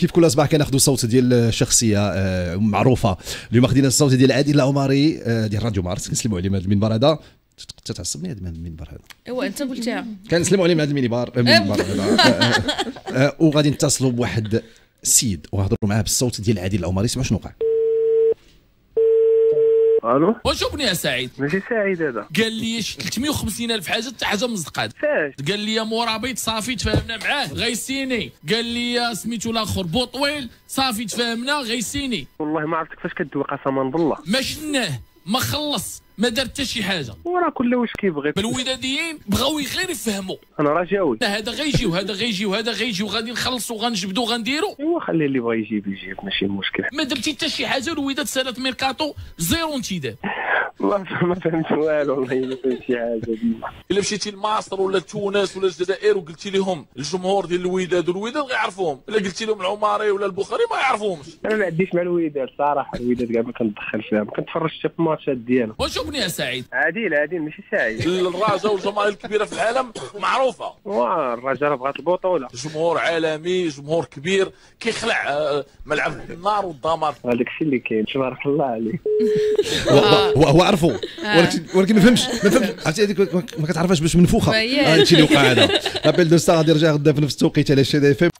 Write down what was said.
كيف كل صباح كناخذوا الصوت ديال شخصيه آه، معروفه اليوم خدينا الصوت ديال عادل العمري آه، ديال راديو مارس كنسلموا عليه من هذا المنبر هذا تتعصبني هذا المنبر هذا ايوا انت قلتيها كنسلموا عليه من هذا المنبر المنبر هذا آه، آه، آه، وغادي نتصلوا بواحد السيد وهضروا معاه بالصوت ديال عادل العمري اسمعوا شنو وقع ألو؟ وشوفني يا سعيد؟ ماشي سعيد هذا. قال لي شي 350 ألف حاجة حتى حاجة مزقات. فاش؟ قال لي مرابط صافي تفاهمنا معاه غيسيني. قال لي سميتو الآخر بوطويل صافي تفاهمنا غيسيني. والله ما عرفت كيفاش كدوي قسما بالله. ما شناه؟ ما خلص ما دار حتى شي حاجة. وراه كل واش كيبغي. الوداديين بغاو غير يفهموا أنا رجاوي هذا غيجي وهذا غيجي وهذا غيجي وغادي نخلصوا غنجبدوا غنديروا أيوا خلي اللي بغى يجيب يجيب ماشي مشكل ما درتي حتى شي حاجة الوداد سالت ميركاتو zéro انتداب ما ما فهمت والو والله ما فهمت شي حاجة. إلا مشيتي لمصر ولا تونس ولا الجزائر وقلتي لهم الجمهور ديال الوداد والوداد غيعرفوهم إلا قلتي لهم العماري ولا البخاري ما يعرفوهمش. أنا ما عنديش مع الوداد صراحة الوداد كاع ما كندخل فيها. ما كنتفرجش حتى في الماتشات ديالو وشوفني يا سعيد؟ عادل عادل ماشي سعيد. الرجاء والجماهير الكبيرة في العالم معروفة. واه الرجاء بغات البطولة. جمهور عالمي جمهور كبير كيخلع آه، ملعب النار والدمار. هذاك الشيء اللي كاين. تبارك الله عليك. هو- هو هو عرفوا ولكن ولكن ما فهمش ما فهمش. عرفتي هذيك ما كتعرفهاش باش منفوخة. الشيء اللي وقع هذا Appel de Star غادي يرجع غدا في نفس التوقيت على شي اف